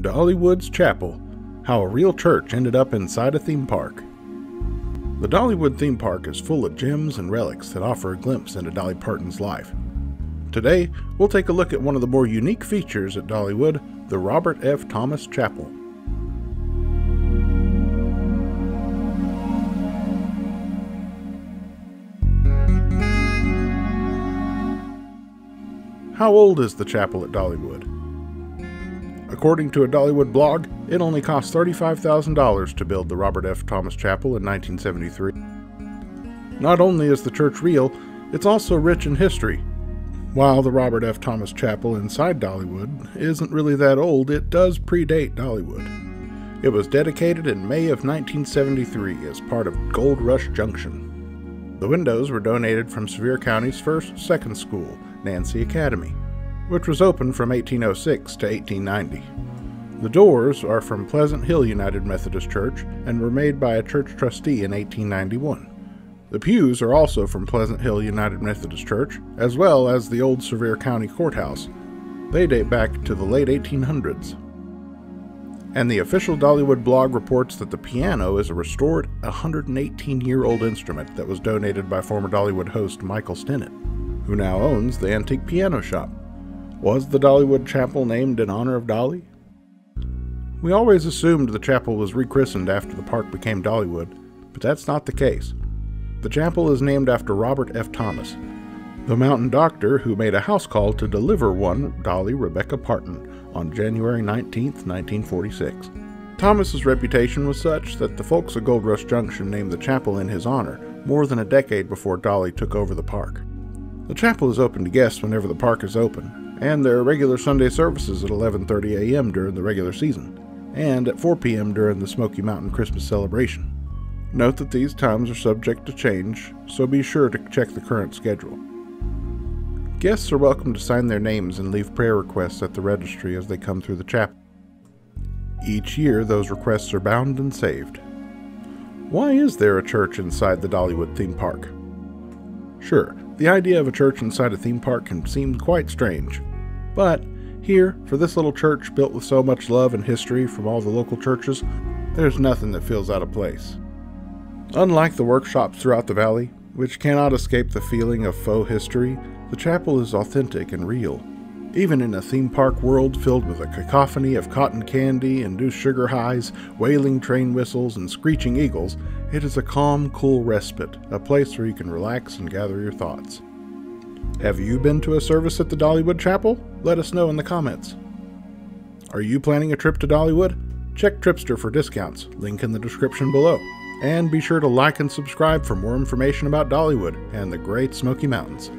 Dollywood's Chapel How a Real Church Ended Up Inside a Theme Park. The Dollywood theme park is full of gems and relics that offer a glimpse into Dolly Parton's life. Today, we'll take a look at one of the more unique features at Dollywood, the Robert F. Thomas Chapel. How old is the chapel at Dollywood? According to a Dollywood blog, it only cost $35,000 to build the Robert F. Thomas Chapel in 1973. Not only is the church real, it's also rich in history. While the Robert F. Thomas Chapel inside Dollywood isn't really that old, it does predate Dollywood. It was dedicated in May of 1973 as part of Gold Rush Junction. The windows were donated from Sevier County's first second school, Nancy Academy which was open from 1806 to 1890. The doors are from Pleasant Hill United Methodist Church and were made by a church trustee in 1891. The pews are also from Pleasant Hill United Methodist Church, as well as the old Sevier County Courthouse. They date back to the late 1800s. And the official Dollywood blog reports that the piano is a restored 118 year old instrument that was donated by former Dollywood host Michael Stinnett, who now owns the antique piano shop. Was the Dollywood Chapel named in honor of Dolly? We always assumed the chapel was rechristened after the park became Dollywood, but that's not the case. The chapel is named after Robert F. Thomas, the mountain doctor who made a house call to deliver one Dolly Rebecca Parton on January 19, 1946. Thomas's reputation was such that the folks of Gold Rush Junction named the chapel in his honor more than a decade before Dolly took over the park. The chapel is open to guests whenever the park is open, and there are regular Sunday services at 11:30 a.m. during the regular season and at 4 p.m. during the Smoky Mountain Christmas celebration. Note that these times are subject to change, so be sure to check the current schedule. Guests are welcome to sign their names and leave prayer requests at the registry as they come through the chapel. Each year, those requests are bound and saved. Why is there a church inside the Dollywood theme park? Sure, the idea of a church inside a theme park can seem quite strange. But here, for this little church built with so much love and history from all the local churches, there's nothing that feels out of place. Unlike the workshops throughout the valley, which cannot escape the feeling of faux history, the chapel is authentic and real. Even in a theme park world filled with a cacophony of cotton candy, induced sugar highs, wailing train whistles, and screeching eagles, it is a calm, cool respite, a place where you can relax and gather your thoughts. Have you been to a service at the Dollywood Chapel? Let us know in the comments. Are you planning a trip to Dollywood? Check Tripster for discounts, link in the description below. And be sure to like and subscribe for more information about Dollywood and the Great Smoky Mountains.